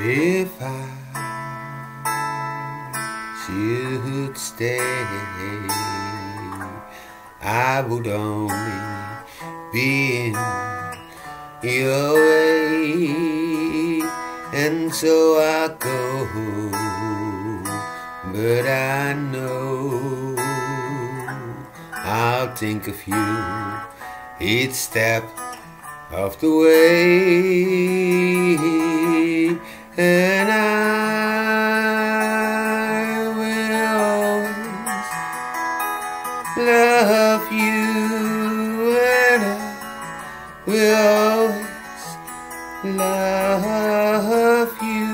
If I should stay, I would only be in your way, and so I go. But I know I'll think of you each step of the way, and I will always love you, and I will always love you.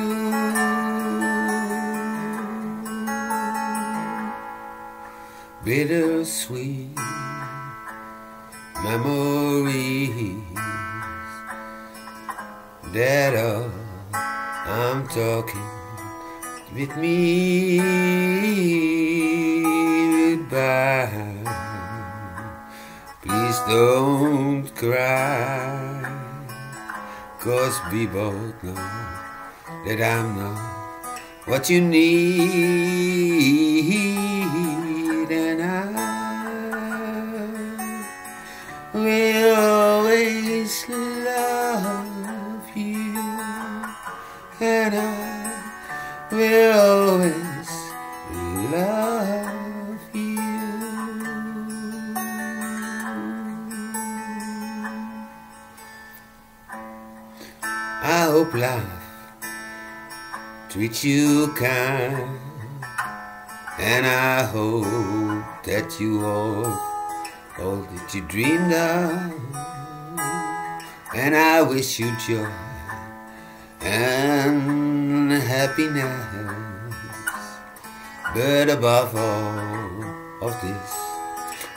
Bittersweet memories that are I'm talking with me goodbye. Please don't cry, cause we both know that I'm not what you need, and I will always love and I will always love you. I hope life treats you kind, and I hope that you all all that you dreamed of, and I wish you joy and happiness. But above all of this,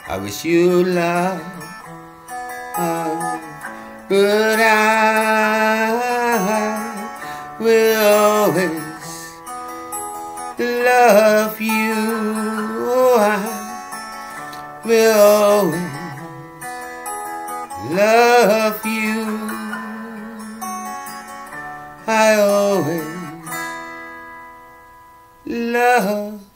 I wish you love. But I will always love you. Oh, I will always love you. I always love